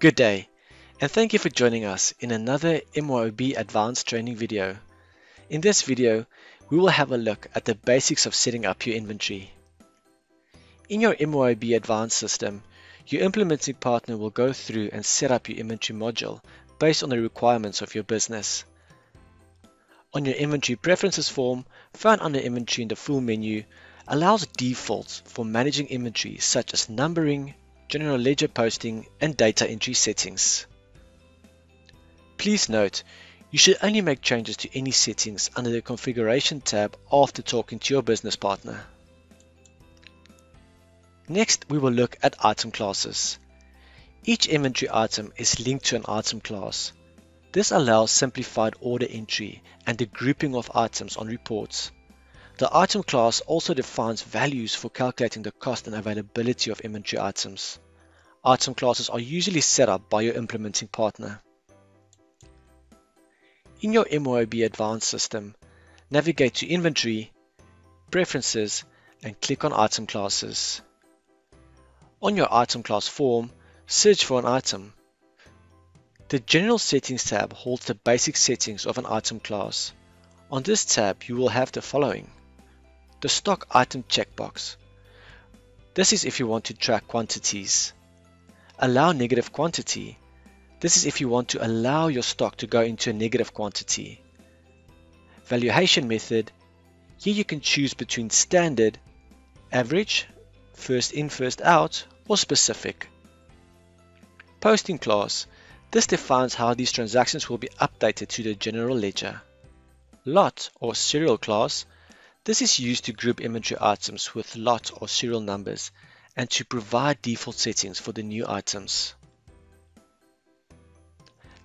Good day, and thank you for joining us in another MYOB Advanced training video. In this video, we will have a look at the basics of setting up your inventory. In your MYOB Advanced system, your implementing partner will go through and set up your inventory module based on the requirements of your business. On your inventory preferences form, found under inventory in the full menu, allows defaults for managing inventory such as numbering, general ledger posting, and data entry settings. Please note, you should only make changes to any settings under the Configuration tab after talking to your business partner. Next, we will look at item classes. Each inventory item is linked to an item class. This allows simplified order entry and the grouping of items on reports. The item class also defines values for calculating the cost and availability of inventory items. Item classes are usually set up by your implementing partner. In your MYOB Advanced system, navigate to Inventory, Preferences, and click on Item Classes. On your item class form, search for an item. The General Settings tab holds the basic settings of an item class. On this tab, you will have the following the stock item checkbox. This is if you want to track quantities. Allow negative quantity. This is if you want to allow your stock to go into a negative quantity. Valuation method. Here you can choose between standard, average, first in, first out, or specific. Posting class. This defines how these transactions will be updated to the general ledger. Lot or serial class this is used to group inventory items with lot or serial numbers and to provide default settings for the new items.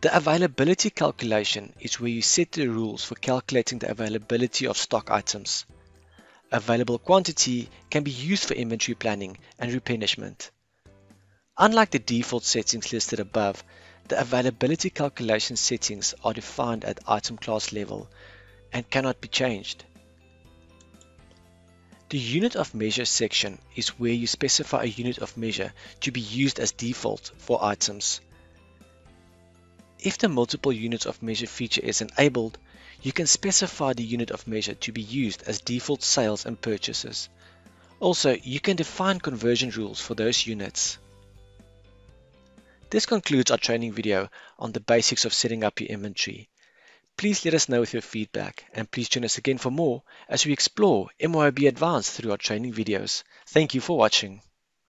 The availability calculation is where you set the rules for calculating the availability of stock items. Available quantity can be used for inventory planning and replenishment. Unlike the default settings listed above, the availability calculation settings are defined at item class level and cannot be changed. The unit of measure section is where you specify a unit of measure to be used as default for items. If the multiple units of measure feature is enabled, you can specify the unit of measure to be used as default sales and purchases. Also, you can define conversion rules for those units. This concludes our training video on the basics of setting up your inventory. Please let us know with your feedback and please join us again for more as we explore MYOB Advanced through our training videos. Thank you for watching.